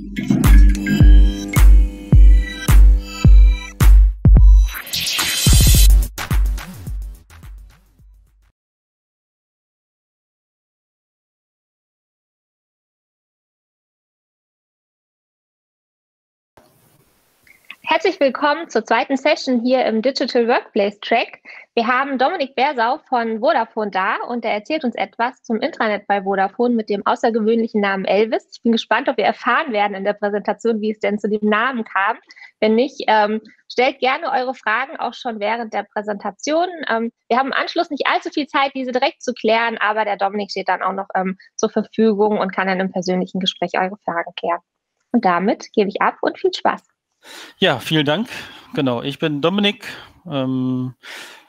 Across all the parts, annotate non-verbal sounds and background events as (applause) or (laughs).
Thank you. Herzlich willkommen zur zweiten Session hier im Digital Workplace Track. Wir haben Dominik Bersau von Vodafone da und er erzählt uns etwas zum Intranet bei Vodafone mit dem außergewöhnlichen Namen Elvis. Ich bin gespannt, ob wir erfahren werden in der Präsentation, wie es denn zu dem Namen kam. Wenn nicht, ähm, stellt gerne eure Fragen auch schon während der Präsentation. Ähm, wir haben im Anschluss nicht allzu viel Zeit, diese direkt zu klären, aber der Dominik steht dann auch noch ähm, zur Verfügung und kann dann im persönlichen Gespräch eure Fragen klären. Und damit gebe ich ab und viel Spaß. Ja, vielen Dank. Genau, ich bin Dominik ähm,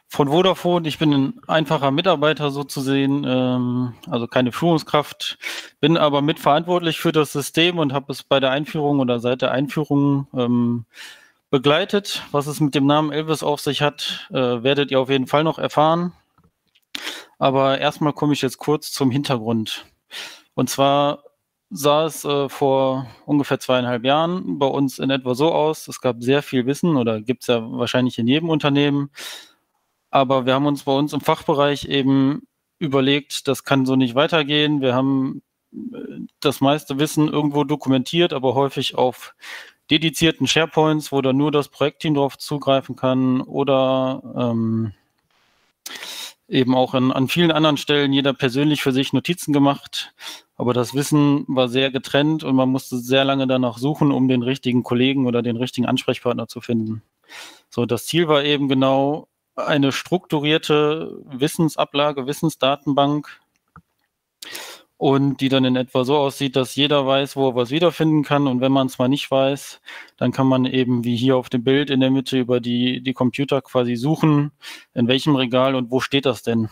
von Vodafone. Ich bin ein einfacher Mitarbeiter so zu sehen, ähm, also keine Führungskraft, bin aber mitverantwortlich für das System und habe es bei der Einführung oder seit der Einführung ähm, begleitet. Was es mit dem Namen Elvis auf sich hat, äh, werdet ihr auf jeden Fall noch erfahren. Aber erstmal komme ich jetzt kurz zum Hintergrund. Und zwar sah es äh, vor ungefähr zweieinhalb Jahren bei uns in etwa so aus. Es gab sehr viel Wissen oder gibt es ja wahrscheinlich in jedem Unternehmen. Aber wir haben uns bei uns im Fachbereich eben überlegt, das kann so nicht weitergehen. Wir haben äh, das meiste Wissen irgendwo dokumentiert, aber häufig auf dedizierten SharePoints, wo dann nur das Projektteam darauf zugreifen kann oder ähm, eben auch an, an vielen anderen Stellen jeder persönlich für sich Notizen gemacht. Aber das Wissen war sehr getrennt und man musste sehr lange danach suchen, um den richtigen Kollegen oder den richtigen Ansprechpartner zu finden. So, das Ziel war eben genau eine strukturierte Wissensablage, Wissensdatenbank, und die dann in etwa so aussieht, dass jeder weiß, wo er was wiederfinden kann. Und wenn man es mal nicht weiß, dann kann man eben wie hier auf dem Bild in der Mitte über die, die Computer quasi suchen, in welchem Regal und wo steht das denn.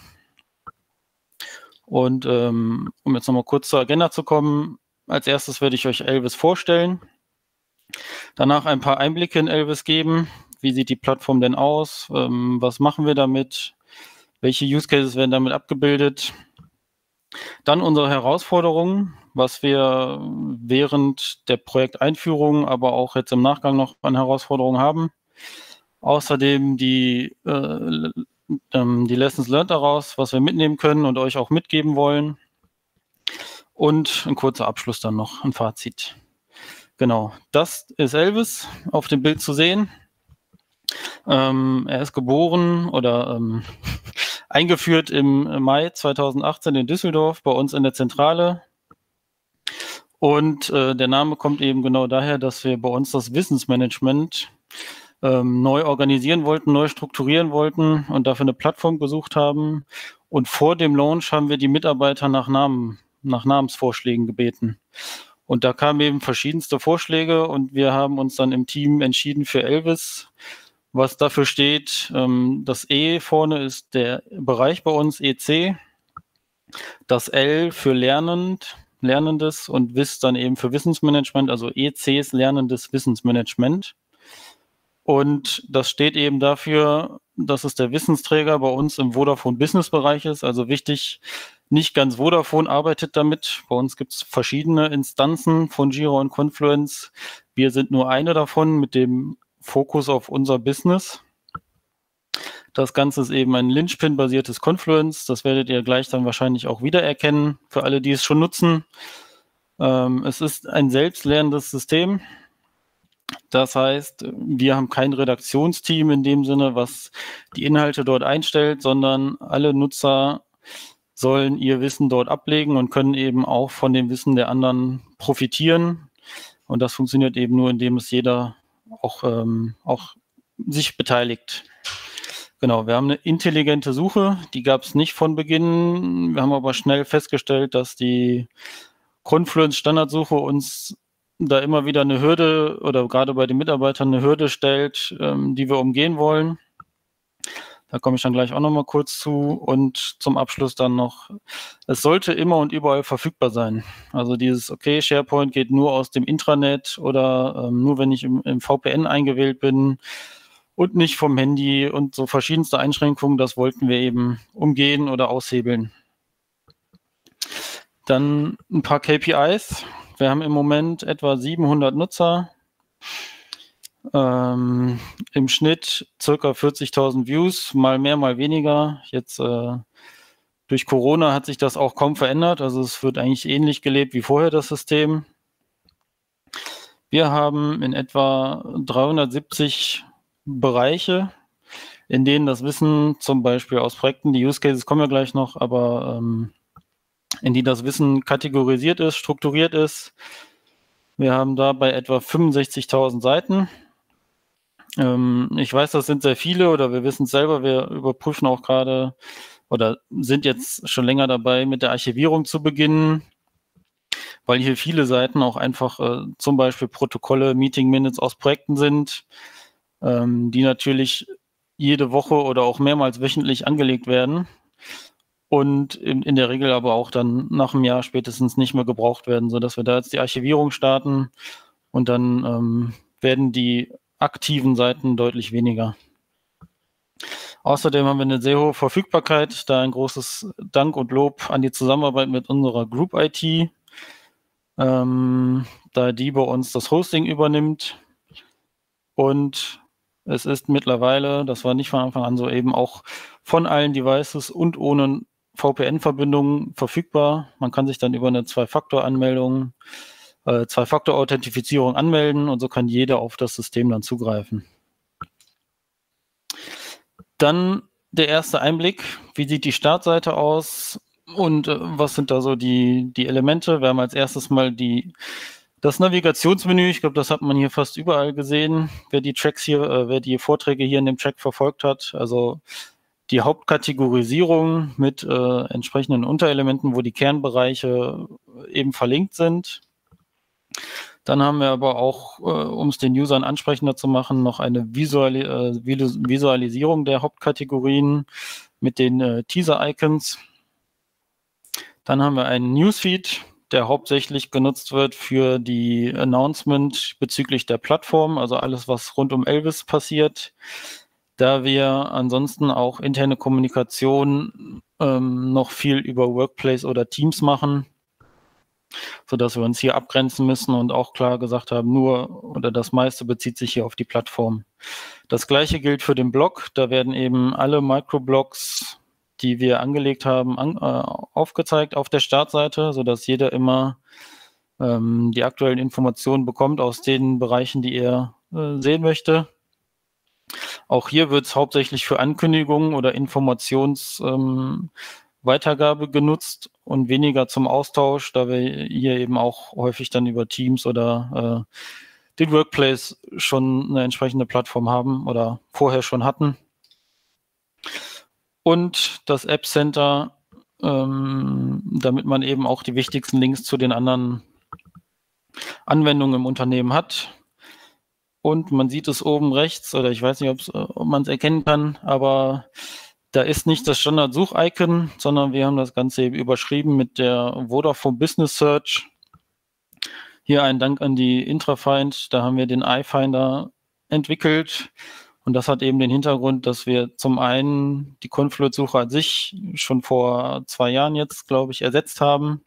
Und ähm, um jetzt nochmal kurz zur Agenda zu kommen, als erstes werde ich euch Elvis vorstellen. Danach ein paar Einblicke in Elvis geben. Wie sieht die Plattform denn aus? Ähm, was machen wir damit? Welche Use Cases werden damit abgebildet? Dann unsere Herausforderungen, was wir während der Projekteinführung, aber auch jetzt im Nachgang noch an Herausforderungen haben. Außerdem die, äh, ähm, die Lessons learned daraus, was wir mitnehmen können und euch auch mitgeben wollen. Und ein kurzer Abschluss dann noch, ein Fazit. Genau, das ist Elvis auf dem Bild zu sehen. Ähm, er ist geboren oder ähm, (laughs) eingeführt im Mai 2018 in Düsseldorf bei uns in der Zentrale. Und äh, der Name kommt eben genau daher, dass wir bei uns das Wissensmanagement ähm, neu organisieren wollten, neu strukturieren wollten und dafür eine Plattform gesucht haben. Und vor dem Launch haben wir die Mitarbeiter nach Namen, nach Namensvorschlägen gebeten. Und da kamen eben verschiedenste Vorschläge und wir haben uns dann im Team entschieden für Elvis, was dafür steht. Ähm, das E vorne ist der Bereich bei uns EC. Das L für Lernend, Lernendes und WIS dann eben für Wissensmanagement, also EC ist Lernendes Wissensmanagement. Und das steht eben dafür, dass es der Wissensträger bei uns im Vodafone Business Bereich ist. Also wichtig, nicht ganz Vodafone arbeitet damit. Bei uns gibt es verschiedene Instanzen von Giro und Confluence. Wir sind nur eine davon mit dem Fokus auf unser Business. Das Ganze ist eben ein Linchpin-basiertes Confluence. Das werdet ihr gleich dann wahrscheinlich auch wiedererkennen, für alle, die es schon nutzen. Ähm, es ist ein selbstlernendes System. Das heißt, wir haben kein Redaktionsteam in dem Sinne, was die Inhalte dort einstellt, sondern alle Nutzer sollen ihr Wissen dort ablegen und können eben auch von dem Wissen der anderen profitieren. Und das funktioniert eben nur, indem es jeder auch, ähm, auch sich beteiligt. Genau, wir haben eine intelligente Suche, die gab es nicht von Beginn. Wir haben aber schnell festgestellt, dass die Confluence Standardsuche uns da immer wieder eine Hürde oder gerade bei den Mitarbeitern eine Hürde stellt, ähm, die wir umgehen wollen. Da komme ich dann gleich auch nochmal kurz zu. Und zum Abschluss dann noch, es sollte immer und überall verfügbar sein. Also dieses, okay, SharePoint geht nur aus dem Intranet oder ähm, nur wenn ich im, im VPN eingewählt bin und nicht vom Handy und so verschiedenste Einschränkungen, das wollten wir eben umgehen oder aushebeln. Dann ein paar KPIs Wir haben im Moment etwa 700 Nutzer. Ähm, Im Schnitt circa 40.000 Views, mal mehr, mal weniger. Jetzt äh, durch Corona hat sich das auch kaum verändert. Also es wird eigentlich ähnlich gelebt wie vorher das System. Wir haben in etwa 370 Bereiche, in denen das Wissen zum Beispiel aus Projekten, die Use Cases kommen ja gleich noch, aber ähm, in die das Wissen kategorisiert ist, strukturiert ist. Wir haben dabei etwa 65.000 Seiten. Ähm, ich weiß, das sind sehr viele oder wir wissen es selber. Wir überprüfen auch gerade oder sind jetzt schon länger dabei, mit der Archivierung zu beginnen, weil hier viele Seiten auch einfach äh, zum Beispiel Protokolle, Meeting Minutes aus Projekten sind, ähm, die natürlich jede Woche oder auch mehrmals wöchentlich angelegt werden und in, in, der Regel aber auch dann nach einem Jahr spätestens nicht mehr gebraucht werden, sodass wir da jetzt die Archivierung starten und dann ähm, werden die aktiven Seiten deutlich weniger. Außerdem haben wir eine sehr hohe Verfügbarkeit, da ein großes Dank und Lob an die Zusammenarbeit mit unserer Group IT, ähm, da die bei uns das Hosting übernimmt. Und es ist mittlerweile, das war nicht von Anfang an so, eben auch von allen Devices und ohne VPN-Verbindungen verfügbar. Man kann sich dann über eine Zwei-Faktor-Anmeldung, äh, Zwei-Faktor-Authentifizierung anmelden und so kann jeder auf das System dann zugreifen. Dann der erste Einblick. Wie sieht die Startseite aus? Und äh, was sind da so die, die Elemente? Wir haben als erstes mal die, das Navigationsmenü. Ich glaube, das hat man hier fast überall gesehen. Wer die Tracks hier, äh, wer die Vorträge hier in dem Track verfolgt hat. Also die Hauptkategorisierung mit äh, entsprechenden Unterelementen, wo die Kernbereiche eben verlinkt sind. Dann haben wir aber auch, äh, um es den Usern ansprechender zu machen, noch eine Visuali äh, Visualisierung der Hauptkategorien mit den äh, Teaser-Icons. Dann haben wir einen Newsfeed, der hauptsächlich genutzt wird für die Announcement bezüglich der Plattform, also alles, was rund um Elvis passiert da wir ansonsten auch interne Kommunikation ähm, noch viel über Workplace oder Teams machen, sodass wir uns hier abgrenzen müssen und auch klar gesagt haben, nur oder das meiste bezieht sich hier auf die Plattform. Das gleiche gilt für den Blog. Da werden eben alle Microblogs, die wir angelegt haben, an, äh, aufgezeigt auf der Startseite, sodass jeder immer ähm, die aktuellen Informationen bekommt aus den Bereichen, die er äh, sehen möchte. Auch hier wird es hauptsächlich für Ankündigungen oder Informationsweitergabe ähm, genutzt und weniger zum Austausch, da wir hier eben auch häufig dann über Teams oder äh, den Workplace schon eine entsprechende Plattform haben oder vorher schon hatten. Und das App Center, ähm, damit man eben auch die wichtigsten Links zu den anderen Anwendungen im Unternehmen hat. Und man sieht es oben rechts, oder ich weiß nicht, ob man es erkennen kann, aber da ist nicht das Standard-Such-Icon, sondern wir haben das Ganze eben überschrieben mit der Vodafone Business Search. Hier ein Dank an die Intrafind, da haben wir den iFinder entwickelt. Und das hat eben den Hintergrund, dass wir zum einen die Confluence-Suche an sich schon vor zwei Jahren jetzt, glaube ich, ersetzt haben.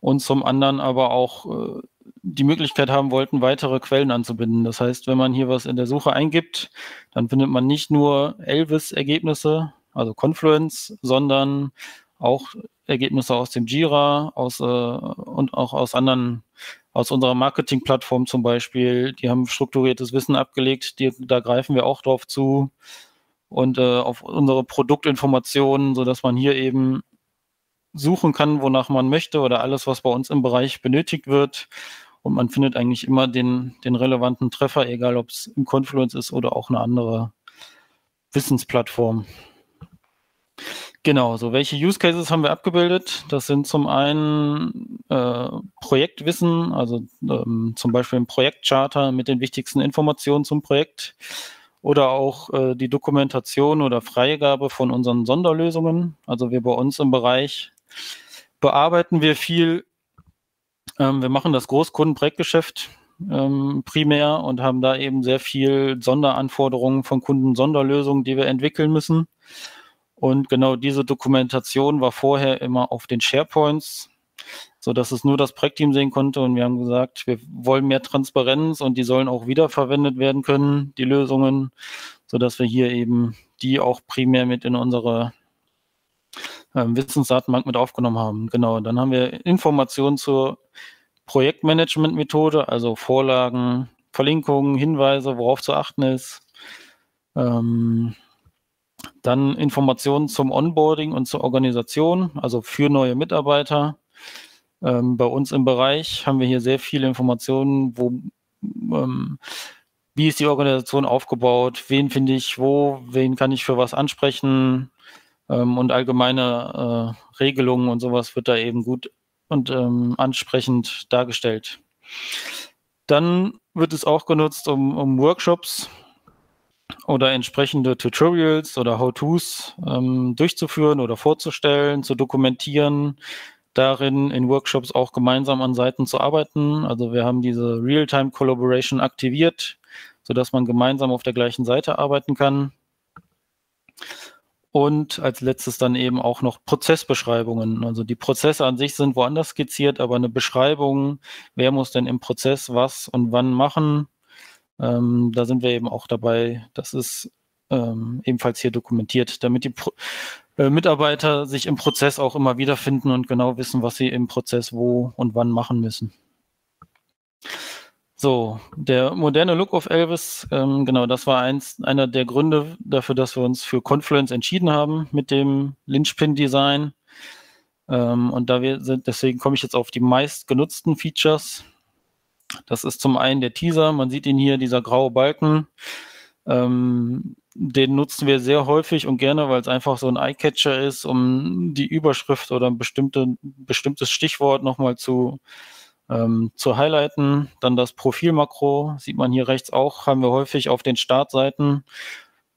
Und zum anderen aber auch äh, die Möglichkeit haben wollten, weitere Quellen anzubinden. Das heißt, wenn man hier was in der Suche eingibt, dann findet man nicht nur Elvis-Ergebnisse, also Confluence, sondern auch Ergebnisse aus dem Jira aus, äh, und auch aus anderen, aus unserer Marketing-Plattform zum Beispiel. Die haben strukturiertes Wissen abgelegt, die, da greifen wir auch drauf zu und äh, auf unsere Produktinformationen, sodass man hier eben suchen kann, wonach man möchte oder alles, was bei uns im Bereich benötigt wird. Und man findet eigentlich immer den, den relevanten Treffer, egal ob es im Confluence ist oder auch eine andere Wissensplattform. Genau, so welche Use Cases haben wir abgebildet? Das sind zum einen äh, Projektwissen, also ähm, zum Beispiel ein Projektcharter mit den wichtigsten Informationen zum Projekt oder auch äh, die Dokumentation oder Freigabe von unseren Sonderlösungen. Also wir bei uns im Bereich bearbeiten wir viel. Ähm, wir machen das Großkundenprojektgeschäft ähm, primär und haben da eben sehr viel Sonderanforderungen von Kunden, Sonderlösungen, die wir entwickeln müssen. Und genau diese Dokumentation war vorher immer auf den SharePoints. sodass es nur das Projektteam sehen konnte. Und wir haben gesagt, wir wollen mehr Transparenz und die sollen auch wiederverwendet werden können, die Lösungen, sodass wir hier eben die auch primär mit in unsere Wissensdatenbank mit aufgenommen haben. Genau, dann haben wir Informationen zur Projektmanagement-Methode, also Vorlagen, Verlinkungen, Hinweise, worauf zu achten ist. Ähm, dann Informationen zum Onboarding und zur Organisation, also für neue Mitarbeiter. Ähm, bei uns im Bereich haben wir hier sehr viele Informationen, wo, ähm, wie ist die Organisation aufgebaut, wen finde ich wo, wen kann ich für was ansprechen ähm, und allgemeine äh, Regelungen und sowas wird da eben gut und ähm, ansprechend dargestellt. Dann wird es auch genutzt, um, um Workshops oder entsprechende Tutorials oder How-Tos ähm, durchzuführen oder vorzustellen, zu dokumentieren, darin in Workshops auch gemeinsam an Seiten zu arbeiten. Also wir haben diese Real-Time Collaboration aktiviert, sodass man gemeinsam auf der gleichen Seite arbeiten kann. Und als letztes dann eben auch noch Prozessbeschreibungen. Also die Prozesse an sich sind woanders skizziert, aber eine Beschreibung, wer muss denn im Prozess was und wann machen, ähm, da sind wir eben auch dabei. Das ist ähm, ebenfalls hier dokumentiert, damit die Pro äh, Mitarbeiter sich im Prozess auch immer wiederfinden und genau wissen, was sie im Prozess wo und wann machen müssen. So, der moderne Look of Elvis, ähm, genau, das war eins, einer der Gründe dafür, dass wir uns für Confluence entschieden haben mit dem Lynchpin-Design. Ähm, und da wir sind, deswegen komme ich jetzt auf die meist genutzten Features. Das ist zum einen der Teaser, man sieht ihn hier, dieser graue Balken. Ähm, den nutzen wir sehr häufig und gerne, weil es einfach so ein Eye-Catcher ist, um die Überschrift oder ein bestimmte, bestimmtes Stichwort nochmal zu ähm, zu highlighten. Dann das Profilmakro, sieht man hier rechts auch, haben wir häufig auf den Startseiten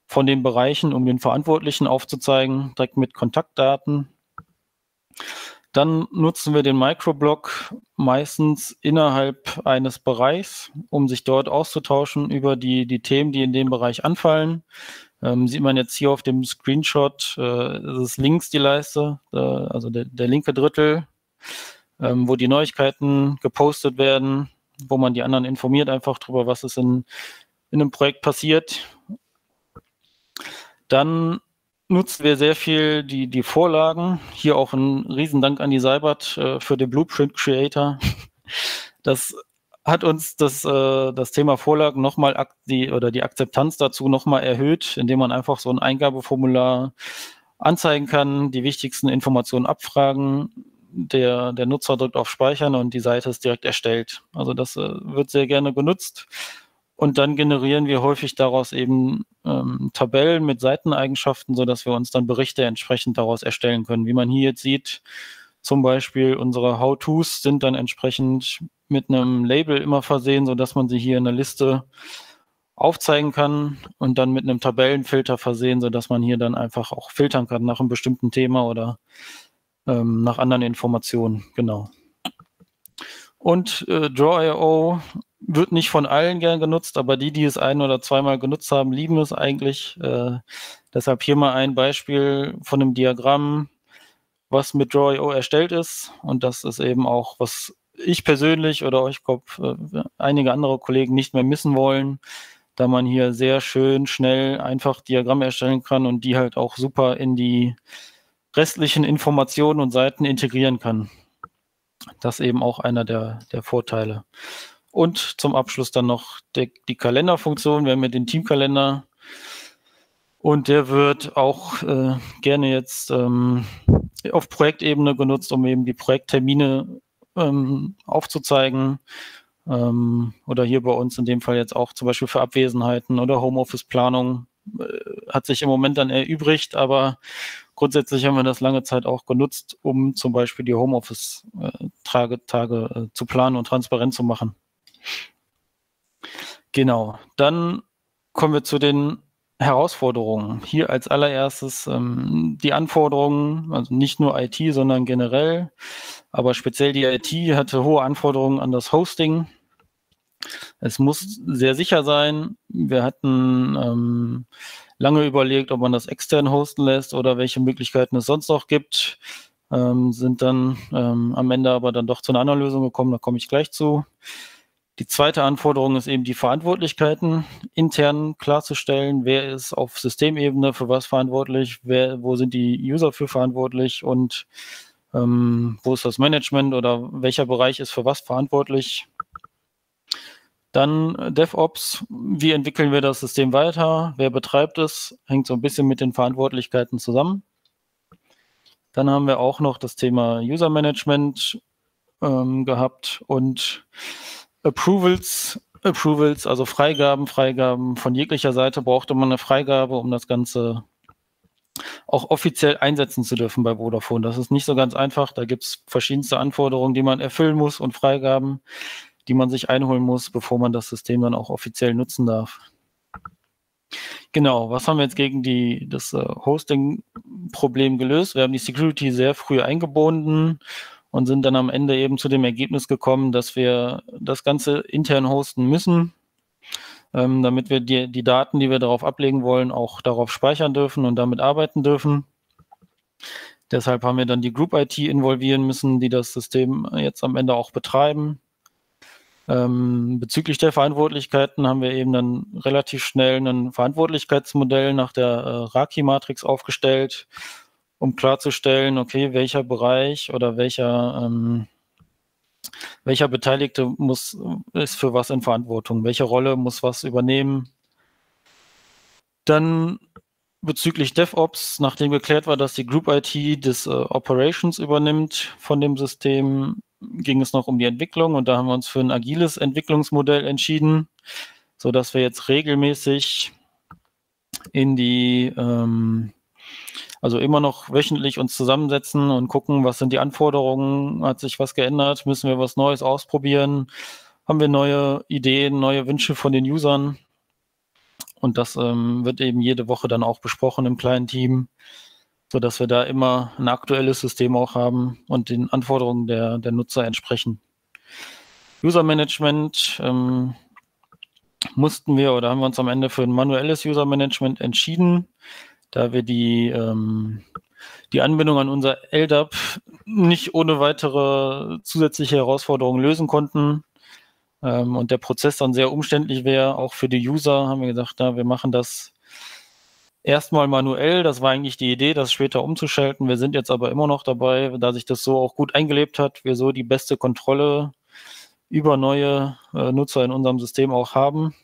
von den Bereichen, um den Verantwortlichen aufzuzeigen, direkt mit Kontaktdaten. Dann nutzen wir den Microblog meistens innerhalb eines Bereichs, um sich dort auszutauschen über die, die Themen, die in dem Bereich anfallen. Ähm, sieht man jetzt hier auf dem Screenshot, äh, ist links die Leiste, äh, also der, der linke Drittel ähm, wo die Neuigkeiten gepostet werden, wo man die anderen informiert einfach darüber, was ist in, in einem Projekt passiert. Dann nutzen wir sehr viel die, die Vorlagen. Hier auch ein Riesendank an die Seibert äh, für den Blueprint Creator. (laughs) Das hat uns das, äh, das Thema Vorlagen nochmal die oder die Akzeptanz dazu nochmal erhöht, indem man einfach so ein Eingabeformular anzeigen kann, die wichtigsten Informationen abfragen, der, der Nutzer drückt auf Speichern und die Seite ist direkt erstellt. Also das äh, wird sehr gerne genutzt. Und dann generieren wir häufig daraus eben ähm, Tabellen mit Seiteneigenschaften, sodass wir uns dann Berichte entsprechend daraus erstellen können. Wie man hier jetzt sieht, zum Beispiel unsere How-Tos sind dann entsprechend mit einem Label immer versehen, sodass man sie hier in der Liste aufzeigen kann und dann mit einem Tabellenfilter versehen, sodass man hier dann einfach auch filtern kann nach einem bestimmten Thema oder ähm, nach anderen Informationen, genau. Und äh, Draw.io wird nicht von allen gern genutzt, aber die, die es ein oder zweimal genutzt haben, lieben es eigentlich. Äh, deshalb hier mal ein Beispiel von einem Diagramm, was mit Draw.io erstellt ist. Und das ist eben auch, was ich persönlich oder ich glaube äh, einige andere Kollegen nicht mehr missen wollen, da man hier sehr schön, schnell, einfach Diagramme erstellen kann und die halt auch super in die restlichen Informationen und Seiten integrieren kann. Das ist eben auch einer der, der Vorteile. Und zum Abschluss dann noch der, die Kalenderfunktion. Wir haben ja den Teamkalender und der wird auch äh, gerne jetzt ähm, auf Projektebene genutzt, um eben die Projekttermine ähm, aufzuzeigen. Ähm, oder hier bei uns in dem Fall jetzt auch zum Beispiel für Abwesenheiten oder Homeoffice-Planung. Äh, hat sich im Moment dann erübrigt, aber grundsätzlich haben wir das lange Zeit auch genutzt, um zum Beispiel die Homeoffice-Tage Tage, äh, zu planen und transparent zu machen. Genau. Dann kommen wir zu den Herausforderungen. Hier als allererstes ähm, die Anforderungen, also nicht nur IT, sondern generell, aber speziell die IT hatte hohe Anforderungen an das Hosting. Es muss sehr sicher sein. Wir hatten ähm, lange überlegt, ob man das extern hosten lässt oder welche Möglichkeiten es sonst noch gibt. ähm, sind dann ähm, am Ende aber dann doch zu einer anderen Lösung gekommen, da komme ich gleich zu. Die zweite Anforderung ist eben die Verantwortlichkeiten intern klarzustellen. Wer ist auf Systemebene für was verantwortlich? Wer, wo sind die User für verantwortlich? Und ähm, wo ist das Management oder welcher Bereich ist für was verantwortlich? Dann DevOps. Wie entwickeln wir das System weiter? Wer betreibt es? Hängt so ein bisschen mit den Verantwortlichkeiten zusammen. Dann haben wir auch noch das Thema User Management ähm, gehabt und Approvals, Approvals, also Freigaben, Freigaben von jeglicher Seite brauchte man eine Freigabe, um das Ganze auch offiziell einsetzen zu dürfen bei Vodafone. Das ist nicht so ganz einfach. Da gibt es verschiedenste Anforderungen, die man erfüllen muss und Freigaben, die man sich einholen muss, bevor man das System dann auch offiziell nutzen darf. Genau, was haben wir jetzt gegen die, das äh, Hosting-Problem gelöst? Wir haben die Security sehr früh eingebunden und sind dann am Ende eben zu dem Ergebnis gekommen, dass wir das Ganze intern hosten müssen, ähm, damit wir die, die Daten, die wir darauf ablegen wollen, auch darauf speichern dürfen und damit arbeiten dürfen. Deshalb haben wir dann die Group IT involvieren müssen, die das System jetzt am Ende auch betreiben. Ähm, bezüglich der Verantwortlichkeiten haben wir eben dann relativ schnell ein Verantwortlichkeitsmodell nach der äh, Raki-Matrix aufgestellt um klarzustellen, okay, welcher Bereich oder welcher, ähm, welcher Beteiligte muss, ist für was in Verantwortung, welche Rolle muss was übernehmen. Dann bezüglich DevOps, nachdem geklärt war, dass die Group IT des äh, Operations übernimmt von dem System, ging es noch um die Entwicklung und da haben wir uns für ein agiles Entwicklungsmodell entschieden, so dass wir jetzt regelmäßig in die ähm, also immer noch wöchentlich uns zusammensetzen und gucken, was sind die Anforderungen, hat sich was geändert, müssen wir was Neues ausprobieren, haben wir neue Ideen, neue Wünsche von den Usern. Und das ähm, wird eben jede Woche dann auch besprochen im kleinen Team, sodass wir da immer ein aktuelles System auch haben und den Anforderungen der, der Nutzer entsprechen. User Management ähm, mussten wir oder haben wir uns am Ende für ein manuelles User Management entschieden da wir die, ähm, die Anbindung an unser LDAP nicht ohne weitere zusätzliche Herausforderungen lösen konnten ähm, und der Prozess dann sehr umständlich wäre, auch für die User, haben wir gesagt, na, wir machen das erstmal manuell. Das war eigentlich die Idee, das später umzuschalten. Wir sind jetzt aber immer noch dabei, da sich das so auch gut eingelebt hat, wir so die beste Kontrolle über neue äh, Nutzer in unserem System auch haben.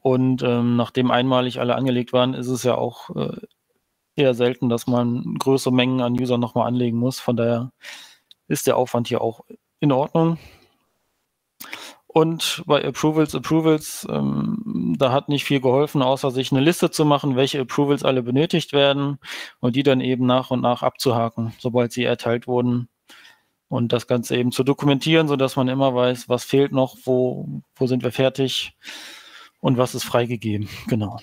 Und ähm, nachdem einmalig alle angelegt waren, ist es ja auch äh, eher selten, dass man größere Mengen an Usern nochmal anlegen muss. Von daher ist der Aufwand hier auch in Ordnung. Und bei Approvals, Approvals, ähm, da hat nicht viel geholfen, außer sich eine Liste zu machen, welche Approvals alle benötigt werden und die dann eben nach und nach abzuhaken, sobald sie erteilt wurden. Und das Ganze eben zu dokumentieren, sodass man immer weiß, was fehlt noch, wo, wo sind wir fertig und was ist freigegeben. Genau.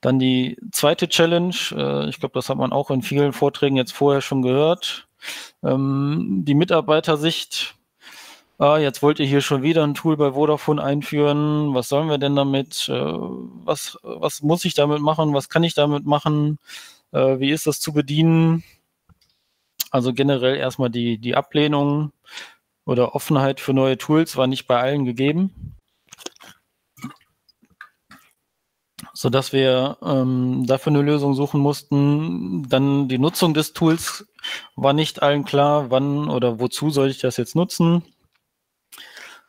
Dann die zweite Challenge, äh, ich glaube, das hat man auch in vielen Vorträgen jetzt vorher schon gehört. Ähm, die Mitarbeitersicht. Ah, jetzt wollt ihr hier schon wieder ein Tool bei Vodafone einführen. Was sollen wir denn damit? Äh, was, was muss ich damit machen? Was kann ich damit machen? Äh, wie ist das zu bedienen? Also generell erstmal die, die Ablehnung oder Offenheit für neue Tools war nicht bei allen gegeben. sodass wir ähm, dafür eine Lösung suchen mussten. Dann die Nutzung des Tools war nicht allen klar, wann oder wozu soll ich das jetzt nutzen.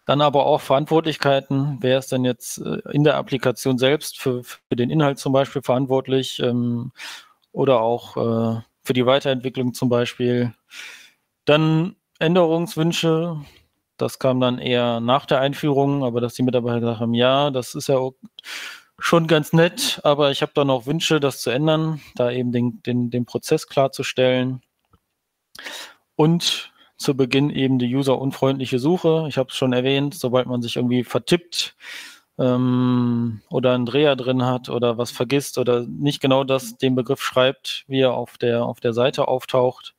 Dann aber auch Verantwortlichkeiten. Wer ist denn jetzt äh, in der Applikation selbst für, für den Inhalt zum Beispiel verantwortlich ähm, oder auch äh, für die Weiterentwicklung zum Beispiel. Dann Änderungswünsche. Das kam dann eher nach der Einführung, aber dass die Mitarbeiter gesagt haben, ja, das ist ja schon ganz nett, aber ich habe da noch Wünsche, das zu ändern, da eben den, den, den Prozess klarzustellen. Und zu Beginn eben die userunfreundliche Suche. Ich habe es schon erwähnt, sobald man sich irgendwie vertippt ähm, oder einen Dreher drin hat oder was vergisst oder nicht genau das, den Begriff schreibt, wie er auf der, auf der Seite auftaucht,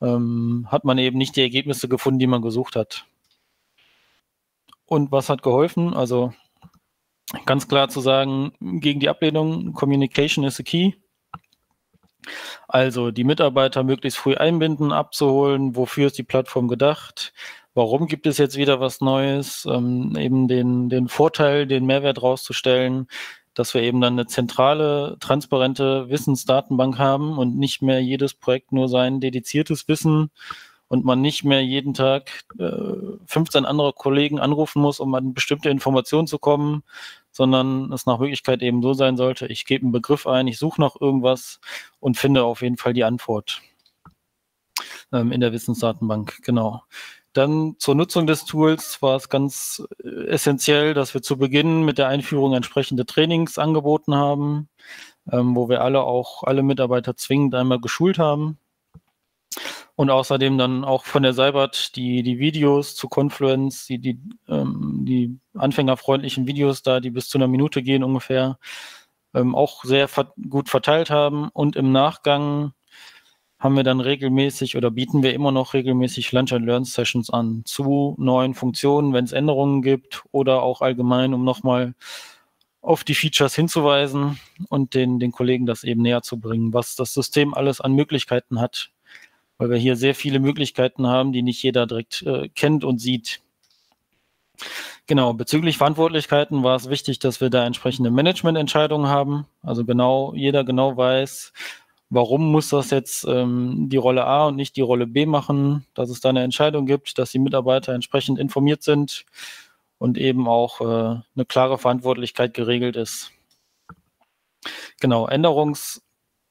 ähm, hat man eben nicht die Ergebnisse gefunden, die man gesucht hat. Und was hat geholfen? Also ganz klar zu sagen, gegen die Ablehnung, Communication is the key. Also die Mitarbeiter möglichst früh einbinden, abzuholen, wofür ist die Plattform gedacht, warum gibt es jetzt wieder was Neues, ähm, eben den, den Vorteil, den Mehrwert rauszustellen, dass wir eben dann eine zentrale, transparente Wissensdatenbank haben und nicht mehr jedes Projekt nur sein dediziertes Wissen und man nicht mehr jeden Tag äh, 15 andere Kollegen anrufen muss, um an bestimmte Informationen zu kommen, sondern es nach Möglichkeit eben so sein sollte, ich gebe einen Begriff ein, ich suche nach irgendwas und finde auf jeden Fall die Antwort ähm, in der Wissensdatenbank. Genau. Dann zur Nutzung des Tools war es ganz äh, essentiell, dass wir zu Beginn mit der Einführung entsprechende Trainings angeboten haben, ähm, wo wir alle auch alle Mitarbeiter zwingend einmal geschult haben. Und außerdem dann auch von der Seibert die, die Videos zu Confluence, die, die, ähm, die anfängerfreundlichen Videos da, die bis zu einer Minute gehen ungefähr, ähm, auch sehr ver gut verteilt haben. Und im Nachgang haben wir dann regelmäßig oder bieten wir immer noch regelmäßig Lunch and Learn Sessions an zu neuen Funktionen, wenn es Änderungen gibt oder auch allgemein, um nochmal auf die Features hinzuweisen und den, den Kollegen das eben näher zu bringen, was das System alles an Möglichkeiten hat, weil wir hier sehr viele Möglichkeiten haben, die nicht jeder direkt äh, kennt und sieht. Genau, bezüglich Verantwortlichkeiten war es wichtig, dass wir da entsprechende Managemententscheidungen haben. Also genau, jeder genau weiß, warum muss das jetzt ähm, die Rolle A und nicht die Rolle B machen, dass es da eine Entscheidung gibt, dass die Mitarbeiter entsprechend informiert sind und eben auch äh, eine klare Verantwortlichkeit geregelt ist. Genau,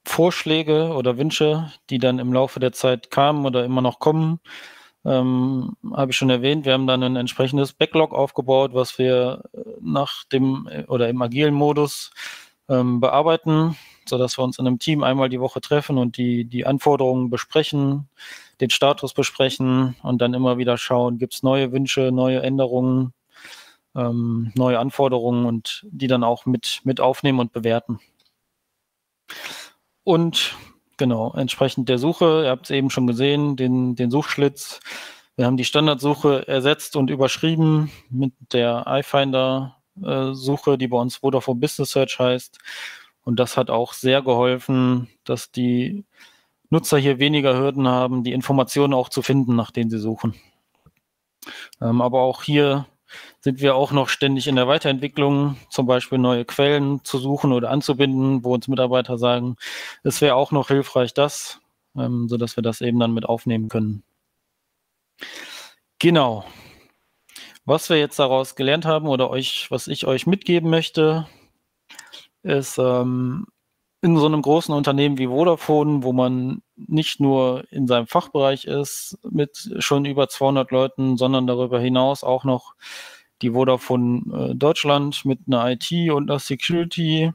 Änderungsvorschläge oder Wünsche, die dann im Laufe der Zeit kamen oder immer noch kommen, ähm, habe ich schon erwähnt. Wir haben dann ein entsprechendes Backlog aufgebaut, was wir äh, nach dem äh, oder im agilen Modus ähm, bearbeiten sodass wir uns in einem Team einmal die Woche treffen und die, die Anforderungen besprechen, den Status besprechen und dann immer wieder schauen, gibt es neue Wünsche, neue Änderungen, ähm, neue Anforderungen und die dann auch mit, mit aufnehmen und bewerten. Und genau, entsprechend der Suche, ihr habt es eben schon gesehen, den, den Suchschlitz. Wir haben die Standardsuche ersetzt und überschrieben mit der iFinder-Suche, die bei uns Vodafone Business Search heißt. Und das hat auch sehr geholfen, dass die Nutzer hier weniger Hürden haben, die Informationen auch zu finden, nach denen sie suchen. Ähm, aber auch hier sind wir auch noch ständig in der Weiterentwicklung, zum Beispiel neue Quellen zu suchen oder anzubinden, wo uns Mitarbeiter sagen, es wäre auch noch hilfreich, das, ähm, sodass wir das eben dann mit aufnehmen können. Genau. Was wir jetzt daraus gelernt haben oder euch, was ich euch mitgeben möchte, ist ähm, in so einem großen Unternehmen wie Vodafone, wo man nicht nur in seinem Fachbereich ist mit schon über 200 Leuten, sondern darüber hinaus auch noch die Vodafone äh, Deutschland mit einer IT und einer Security.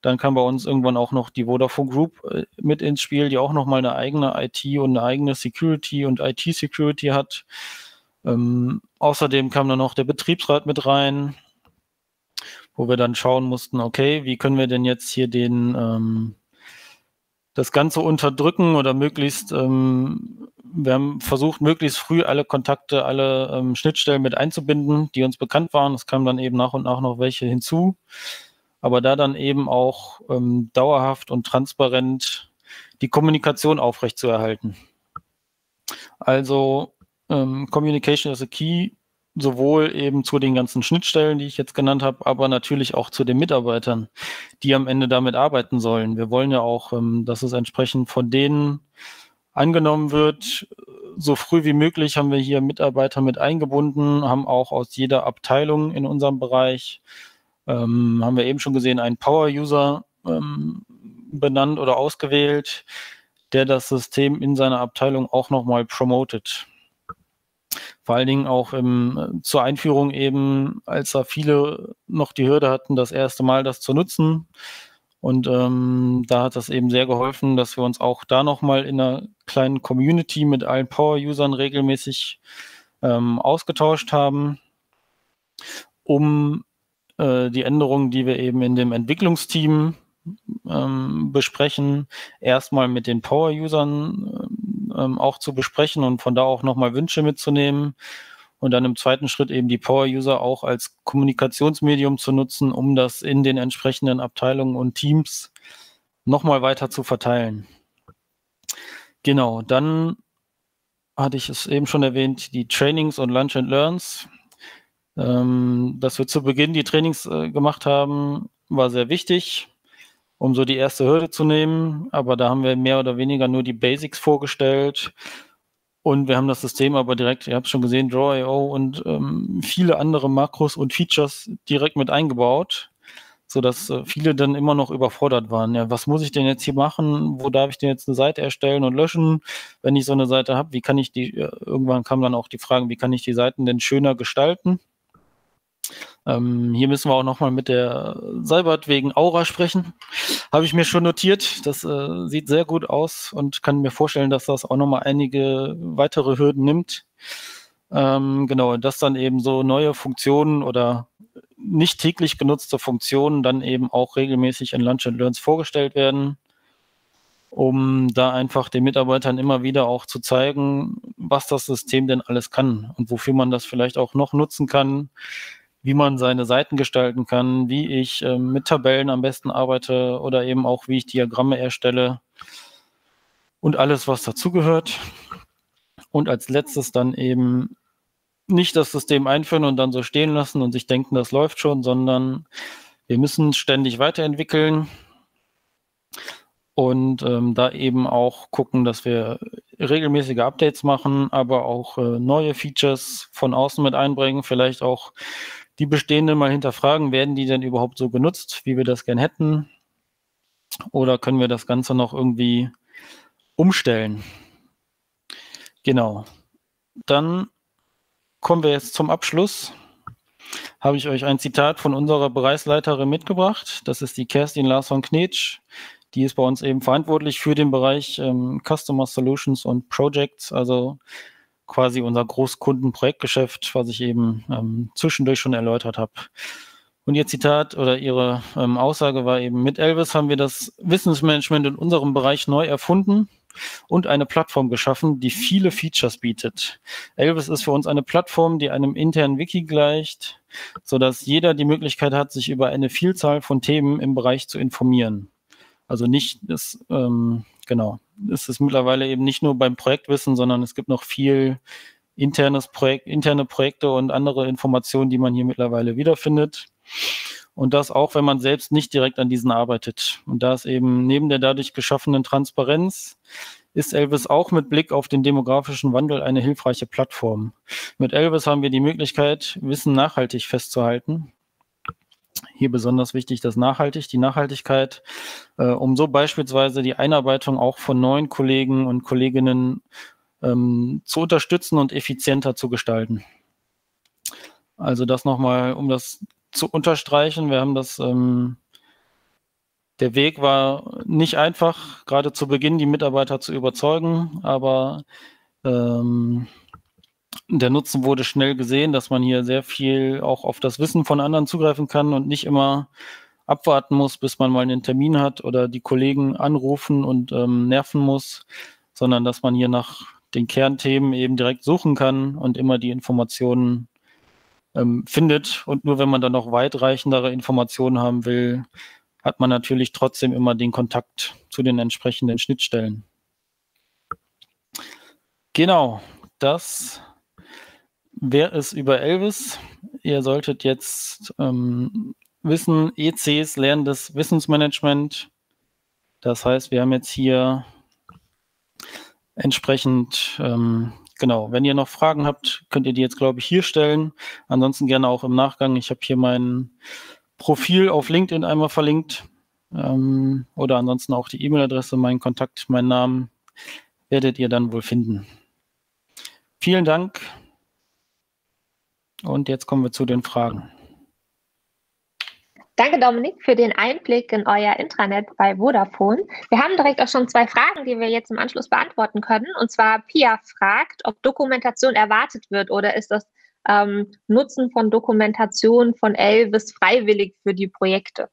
Dann kam bei uns irgendwann auch noch die Vodafone Group äh, mit ins Spiel, die auch noch mal eine eigene IT und eine eigene Security und IT-Security hat. Ähm, außerdem kam dann noch der Betriebsrat mit rein, wo wir dann schauen mussten, okay, wie können wir denn jetzt hier den ähm, das Ganze unterdrücken oder möglichst, ähm, wir haben versucht, möglichst früh alle Kontakte, alle ähm, Schnittstellen mit einzubinden, die uns bekannt waren. Es kamen dann eben nach und nach noch welche hinzu. Aber da dann eben auch ähm, dauerhaft und transparent die Kommunikation aufrechtzuerhalten. Also ähm, Communication is a key sowohl eben zu den ganzen Schnittstellen, die ich jetzt genannt habe, aber natürlich auch zu den Mitarbeitern, die am Ende damit arbeiten sollen. Wir wollen ja auch, ähm, dass es entsprechend von denen angenommen wird. So früh wie möglich haben wir hier Mitarbeiter mit eingebunden, haben auch aus jeder Abteilung in unserem Bereich, ähm, haben wir eben schon gesehen, einen Power-User ähm, benannt oder ausgewählt, der das System in seiner Abteilung auch nochmal promotet. Vor allen Dingen auch im, zur Einführung eben, als da viele noch die Hürde hatten, das erste Mal das zu nutzen. Und ähm, da hat das eben sehr geholfen, dass wir uns auch da nochmal in einer kleinen Community mit allen Power-Usern regelmäßig ähm, ausgetauscht haben, um äh, die Änderungen, die wir eben in dem Entwicklungsteam ähm, besprechen, erstmal mit den Power-Usern ähm, auch zu besprechen und von da auch nochmal Wünsche mitzunehmen. Und dann im zweiten Schritt eben die Power-User auch als Kommunikationsmedium zu nutzen, um das in den entsprechenden Abteilungen und Teams nochmal weiter zu verteilen. Genau, dann hatte ich es eben schon erwähnt, die Trainings und Lunch and Learns. Ähm, dass wir zu Beginn die Trainings äh, gemacht haben, war sehr wichig, um so die erste Hürde zu nehmen. Aber da haben wir mehr oder weniger nur die Basics vorgestellt. Und wir haben das System aber direkt, ihr habt es schon gesehen, Draw.io und ähm, viele andere Makros und Features direkt mit eingebaut so dass äh, viele dann immer noch überfordert waren. Ja, was muss ich denn jetzt hier machen? Wo darf ich denn jetzt eine Seite erstellen und löschen? Wenn ich so eine Seite habe, wie kann ich die, äh, irgendwann kam dann auch die Frage, wie kann ich die Seiten denn schöner gestalten? Ähm, hier müssen wir auch nochmal mit der Seibert wegen Aura sprechen. Habe ich mir schon notiert. Das äh, sieht sehr gut aus und kann mir vorstellen, dass das auch nochmal einige weitere Hürden nimmt. Ähm, genau, dass dann eben so neue Funktionen oder nicht täglich genutzte Funktionen dann eben auch regelmäßig in Lunch and Learns vorgestellt werden, um da einfach den Mitarbeitern immer wieder auch zu zeigen, was das System denn alles kann und wofür man das vielleicht auch noch nutzen kann, wie man seine Seiten gestalten kann, wie ich äh, mit Tabellen am besten arbeite oder eben auch, wie ich Diagramme erstelle und alles, was dazugehört. Und als letztes dann eben nicht das System einführen und dann so stehen lassen und sich denken, das läuft schon, sondern wir müssen ständig weiterentwickeln und ähm, da eben auch gucken, dass wir regelmäßige Updates machen, aber auch äh, neue Features von außen mit einbringen, vielleicht auch die bestehenden mal hinterfragen, werden die denn überhaupt so genutzt, wie wir das gern hätten? Oder können wir das Ganze noch irgendwie umstellen? Genau. Dann kommen wir jetzt zum Abschluss. Habe ich euch ein Zitat von unserer Bereichsleiterin mitgebracht. Das ist die Kerstin Larsson-Knetsch. Die ist bei uns eben verantwortlich für den Bereich ähm, Customer Solutions und Projects, also quasi unser Großkundenprojektgeschäft, was ich eben ähm, zwischendurch schon erläutert habe. Und ihr Zitat oder ihre ähm, Aussage war eben, mit Elvis haben wir das Wissensmanagement in unserem Bereich neu erfunden und eine Plattform geschaffen, die viele Features bietet. Elvis ist für uns eine Plattform, die einem internen Wiki gleicht, sodass jeder die Möglichkeit hat, sich über eine Vielzahl von Themen im Bereich zu informieren. Also nicht, das, ähm, genau, es ist mittlerweile eben nicht nur beim Projektwissen, sondern es gibt noch viel internes Projekt, interne Projekte und andere Informationen, die man hier mittlerweile wiederfindet. Und das auch, wenn man selbst nicht direkt an diesen arbeitet. Und da ist eben neben der dadurch geschaffenen Transparenz ist Elvis auch mit Blick auf den demografischen Wandel eine hilfreiche Plattform. Mit Elvis haben wir die Möglichkeit, Wissen nachhaltig festzuhalten. Hier besonders wichtig das Nachhaltig, die Nachhaltigkeit, äh, um so beispielsweise die Einarbeitung auch von neuen Kollegen und Kolleginnen ähm, zu unterstützen und effizienter zu gestalten. Also das nochmal, um das zu unterstreichen. Wir haben das, ähm, der Weg war nicht einfach, gerade zu Beginn die Mitarbeiter zu überzeugen, aber ähm, der Nutzen wurde schnell gesehen, dass man hier sehr viel auch auf das Wissen von anderen zugreifen kann und nicht immer abwarten muss, bis man mal einen Termin hat oder die Kollegen anrufen und ähm, nerven muss, sondern dass man hier nach den Kernthemen eben direkt suchen kann und immer die Informationen ähm, findet. Und nur wenn man dann noch weitreichendere Informationen haben will, hat man natürlich trotzdem immer den Kontakt zu den entsprechenden Schnittstellen. Genau, das wäre es über Elvis. Ihr solltet jetzt ähm, wissen, ECs lernen das Wissensmanagement. Das heißt, wir haben jetzt hier entsprechend ähm, genau, wenn ihr noch Fragen habt, könnt ihr die jetzt, glaube ich, hier stellen. Ansonsten gerne auch im Nachgang. Ich habe hier mein Profil auf LinkedIn einmal verlinkt. Ähm, oder ansonsten auch die E-Mail-Adresse, meinen Kontakt, meinen Namen werdet ihr dann wohl finden. Vielen Dank. Und jetzt kommen wir zu den Fragen. Danke, Dominik, für den Einblick in euer Intranet bei Vodafone. Wir haben direkt auch schon zwei Fragen, die wir jetzt im Anschluss beantworten können. Und zwar Pia fragt, ob Dokumentation erwartet wird oder ist das ähm, Nutzen von Dokumentation von Elvis freiwillig für die Projekte?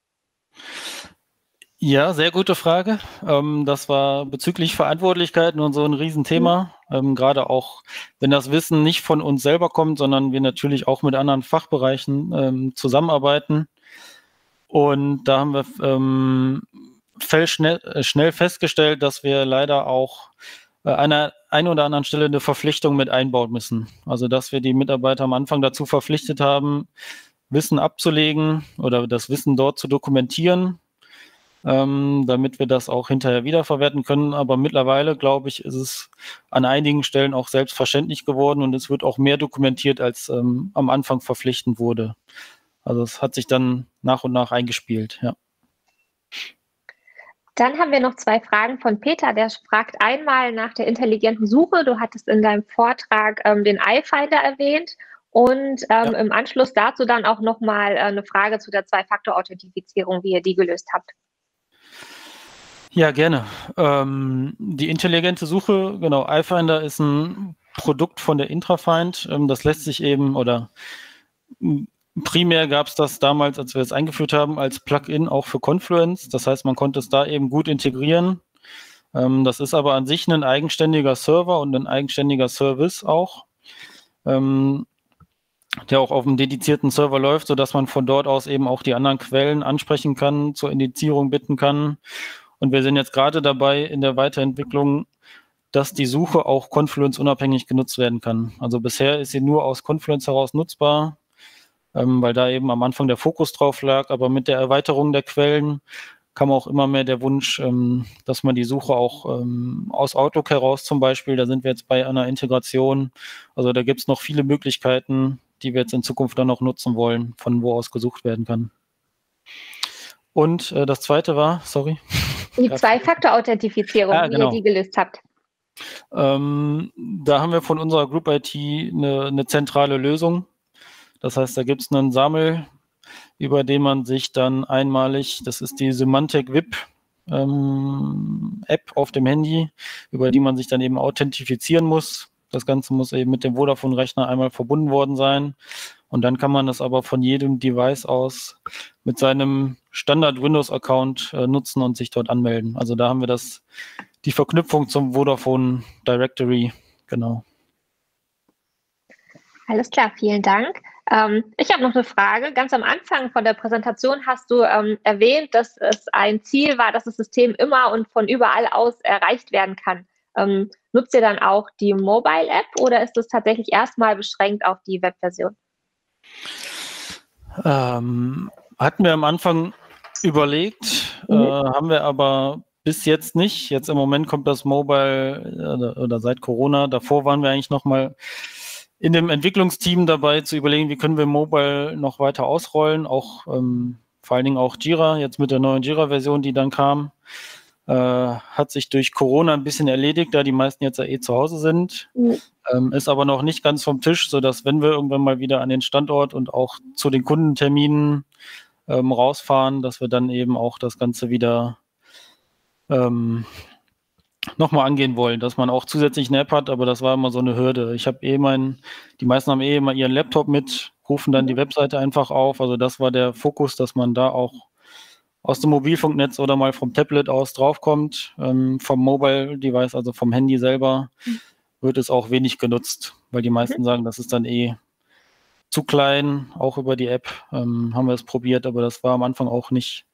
Ja, sehr gute Frage. Ähm, das war bezüglich Verantwortlichkeiten und so ein Riesenthema. Ähm, Gerade auch, wenn das Wissen nicht von uns selber kommt, sondern wir natürlich auch mit anderen Fachbereichen ähm, zusammenarbeiten und da haben wir ähm, schnell, äh, schnell festgestellt, dass wir leider auch äh, an einer einen oder anderen Stelle eine Verpflichtung mit einbauen müssen. Also dass wir die Mitarbeiter am Anfang dazu verpflichtet haben, Wissen abzulegen oder das Wissen dort zu dokumentieren, ähm, damit wir das auch hinterher wiederverwerten können. Aber mittlerweile, glaube ich, ist es an einigen Stellen auch selbstverständlich geworden und es wird auch mehr dokumentiert, als ähm, am Anfang verpflichtend wurde. Also es hat sich dann nach und nach eingespielt, ja. Dann haben wir noch zwei Fragen von Peter. Der fragt einmal nach der intelligenten Suche. Du hattest in deinem Vortrag ähm, den iFinder erwähnt und ähm, ja. im Anschluss dazu dann auch nochmal äh, eine Frage zu der Zwei-Faktor-Authentifizierung, wie ihr die gelöst habt. Ja, gerne. Ähm, die intelligente Suche, genau, iFinder ist ein Produkt von der Intrafind. Ähm, das lässt sich eben oder primär gab es das damals, als wir es eingeführt haben, als Plugin auch für Confluence. Das heißt, man konnte es da eben gut integrieren. Ähm, das ist aber an sich ein eigenständiger Server und ein eigenständiger Service auch, ähm, der auch auf einem dedizierten Server läuft, sodass man von dort aus eben auch die anderen Quellen ansprechen kann, zur Indizierung bitten kann. Und wir sind jetzt gerade dabei in der Weiterentwicklung, dass die Suche auch Confluence unabhängig genutzt werden kann. Also bisher ist sie nur aus Confluence heraus nutzbar ähm, weil da eben am Anfang der Fokus drauf lag. Aber mit der Erweiterung der Quellen kam auch immer mehr der Wunsch, ähm, dass man die Suche auch ähm, aus Outlook heraus zum Beispiel, da sind wir jetzt bei einer Integration. Also da gibt es noch viele Möglichkeiten, die wir jetzt in Zukunft dann noch nutzen wollen, von wo aus gesucht werden kann. Und äh, das zweite war, sorry. Die Zwei-Faktor-Authentifizierung, ah, genau. wie ihr die gelöst habt. Ähm, da haben wir von unserer Group IT eine, eine zentrale Lösung das heißt, da gibt es einen Sammel, über den man sich dann einmalig, das ist die Semantic VIP ähm, App auf dem Handy, über die man sich dann eben authentifizieren muss. Das Ganze muss eben mit dem Vodafone-Rechner einmal verbunden worden sein. Und dann kann man das aber von jedem Device aus mit seinem Standard-Windows-Account äh, nutzen und sich dort anmelden. Also da haben wir das, die Verknüpfung zum Vodafone Directory, genau. Alles klar, vielen Dank. Ähm, ich habe noch eine Frage. Ganz am Anfang von der Präsentation hast du ähm, erwähnt, dass es ein Ziel war, dass das System immer und von überall aus erreicht werden kann. Ähm, nutzt ihr dann auch die Mobile App oder ist es tatsächlich erstmal beschränkt auf die Webversion? Ähm, hatten wir am Anfang überlegt, mhm. äh, haben wir aber bis jetzt nicht. Jetzt im Moment kommt das Mobile äh, oder, seit Corona. Davor waren wir eigentlich noch mal in dem Entwicklungsteam dabei zu überlegen, wie können wir Mobile noch weiter ausrollen, auch ähm, vor allen Dingen auch Jira, jetzt mit der neuen Jira-Version, die dann kam, äh, hat sich durch Corona ein bisschen erledigt, da die meisten jetzt ja eh zu Hause sind, mhm. ähm, ist aber noch nicht ganz vom Tisch, sodass wenn wir irgendwann mal wieder an den Standort und auch zu den Kundenterminen ähm, rausfahren, dass wir dann eben auch das Ganze wieder ähm, nochmal angehen wollen, dass man auch zusätzlich eine App hat, aber das war immer so eine Hürde. Ich habe eh meinen, die meisten haben eh immer ihren Laptop mit, rufen dann die Webseite einfach auf. Also das war der Fokus, dass man da auch aus dem Mobilfunknetz oder mal vom Tablet aus draufkommt. Ähm, vom Mobile Device, also vom Handy selber, wird es auch wenig genutzt, weil die meisten sagen, das ist dann eh zu klein, auch über die App ähm, haben wir es probiert, aber das war am Anfang auch nicht,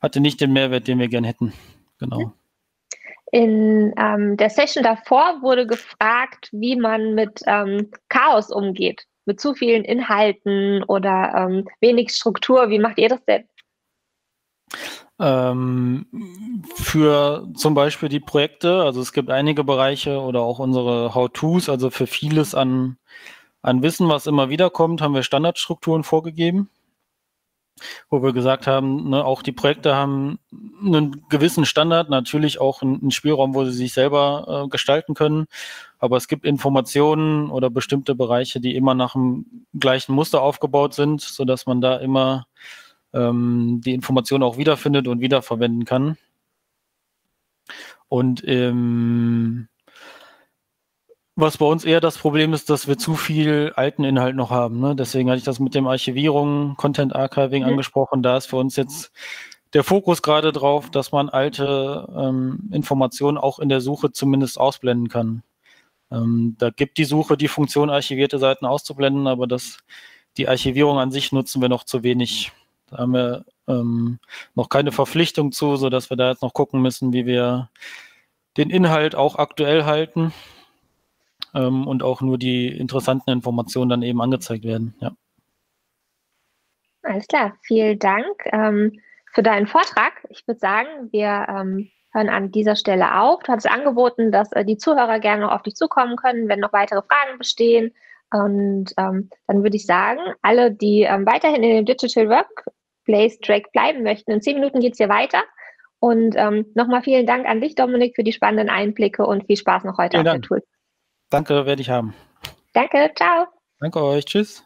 hatte nicht den Mehrwert, den wir gern hätten. Genau. In ähm, der Session davor wurde gefragt, wie man mit ähm, Chaos umgeht, mit zu vielen Inhalten oder ähm, wenig Struktur. Wie macht ihr das denn? Ähm, für zum Beispiel die Projekte, also es gibt einige Bereiche oder auch unsere How-Tos, also für vieles an, an Wissen, was immer wieder kommt, haben wir Standardstrukturen vorgegeben wo wir gesagt haben, ne, auch die Projekte haben einen gewissen Standard, natürlich auch einen, Spielraum, wo sie sich selber äh, gestalten können. Aber es gibt Informationen oder bestimmte Bereiche, die immer nach dem gleichen Muster aufgebaut sind, sodass man da immer ähm, die Informationen auch wiederfindet und wiederverwenden kann. Und ähm, was bei uns eher das Problem ist, dass wir zu viel alten Inhalt noch haben. Ne? Deswegen hatte ich das mit dem Archivierung, Content Archiving mhm. angesprochen. Da ist für uns jetzt der Fokus gerade drauf, dass man alte ähm, Informationen auch in der Suche zumindest ausblenden kann. Ähm, da gibt die Suche die Funktion, archivierte Seiten auszublenden, aber das, die Archivierung an sich nutzen wir noch zu wenig. Da haben wir ähm, noch keine Verpflichtung zu, sodass wir da jetzt noch gucken müssen, wie wir den Inhalt auch aktuell halten ähm, und auch nur die interessanten Informationen dann eben angezeigt werden. Ja. Alles klar, vielen Dank ähm, für deinen Vortrag. Ich würde sagen, wir ähm, hören an dieser Stelle auf. Du hast angeboten, dass äh, die Zuhörer gerne noch auf dich zukommen können, wenn noch weitere Fragen bestehen. Und ähm, dann würde ich sagen, alle, die ähm, weiterhin in dem Digital Workplace Track bleiben möchten, in zehn Minuten geht es hier weiter. Und ähm, nochmal vielen Dank an dich, Dominik, für die spannenden Einblicke und viel Spaß noch heute vielen auf Dank. der Tool. Danke, werde ich haben. Danke, ciao. Danke euch, tschüss.